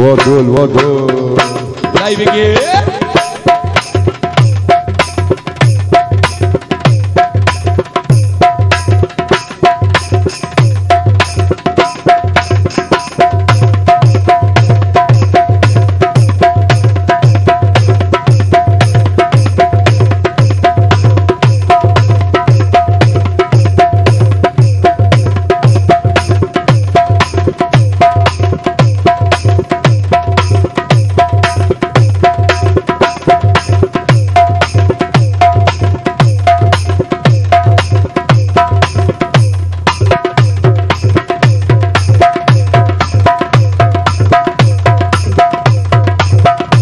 وا گل وا گل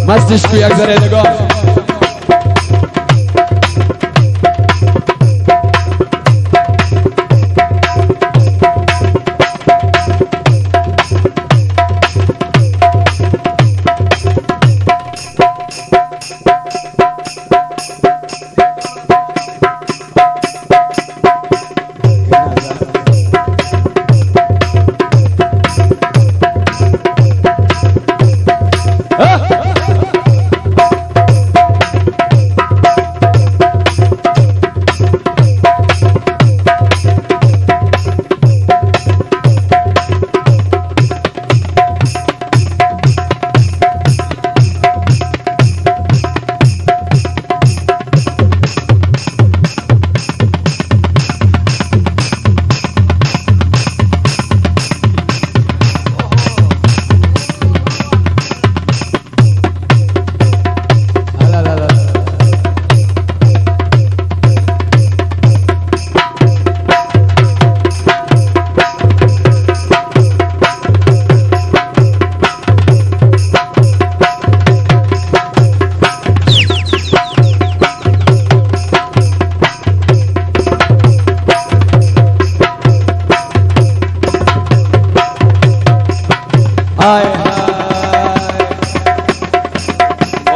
مستش کو یک ذره نگاه.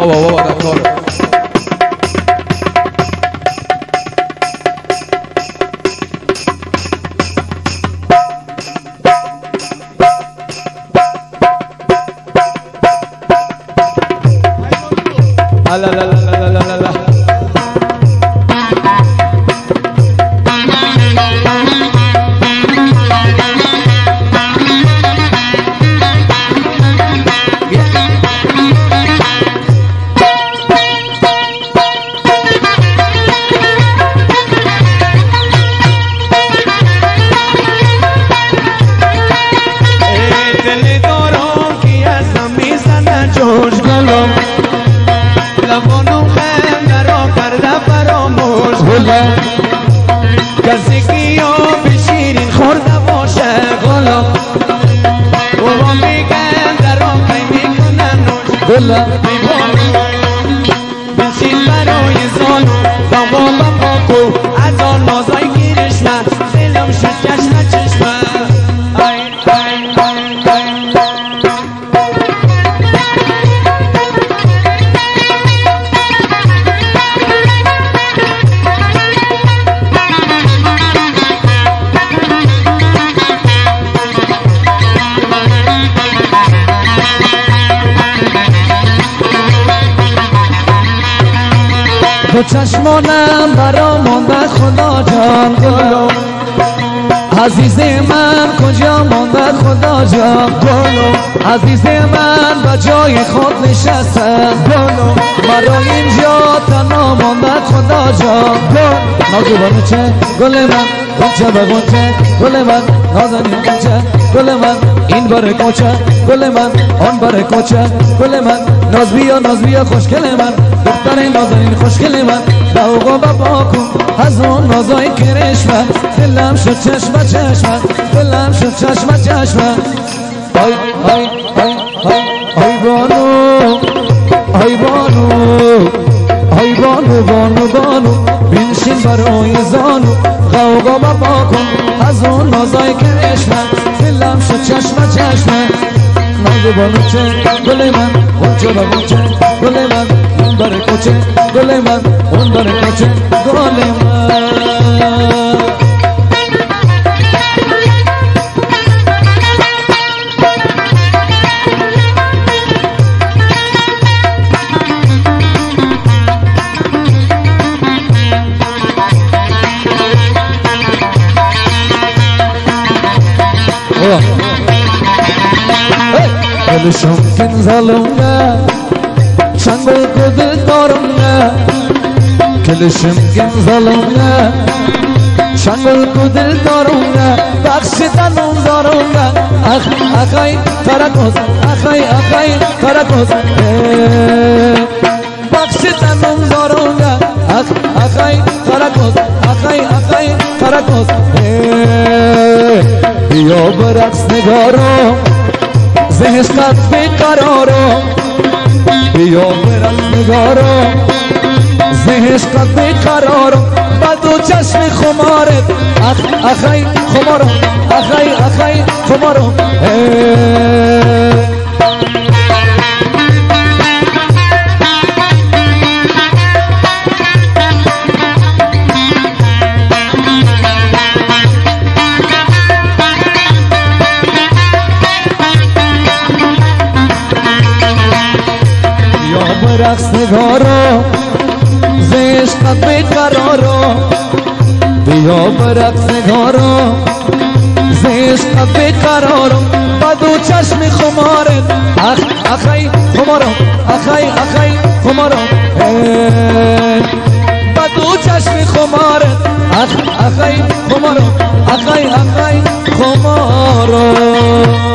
Ovo, ovo, dobro. Ala, la, la. کسی که شیرین خورده باشه گلم بابا میگن در پی می‌کنن نوش گلا بنشین برای زان بابا تو چشمانم برا مانده خدا جان. گلو. عزیز من کجا مانده خدا جان؟ گلو. عزیز من به جای خود نشستم. گلو. مرا اینجا تنها مانده خدا جان. گل نازو بانوچه گل من. گنچه به گنچه گل من. نازنین گنچه گل من. این بار کوچه گل من. آن بار کوچه گل من. ناز بیا ناز بیا خوشگل من. دختر نازنین خوشگل من. به اوقا بابا کن. از اون نازای کرش من دلم شد چشم چشم دلم شد چشم چشم آی آی آی آی آی بانو. آی بانو. آی بانو بانو بانو. بنشین برای زانو. غوغا بابا کن. از اون نازای کرش من دلم شد چشم چشم نازو بانو چه گل من اونچه با گونچه گل من اون بر düşümdün zalımga Şangıl kudu torumga Kelişimgin zalımga Şangıl kudu torumga Bakşıdan zorumga Ah akay kara kozan Akay akay kara kozan Bakşıdan zorumga Ah akay kara kozan Akay akay kara kozan Yo bırak nigorum زهشت بیقرارم بیا برقص نگارم. زهشت بیقرارم بدو چشم خمارت. اخ اخی خمارم اخی اخی خمارم. زشقت بیقرارا بیا برقص نگارا زشقت بیقرارا بدو چشم خمارت اخ اخی خمارم اخی اخی خمارم بدو چشم خمارت اخ اخی خمارم اخی اخی خمارم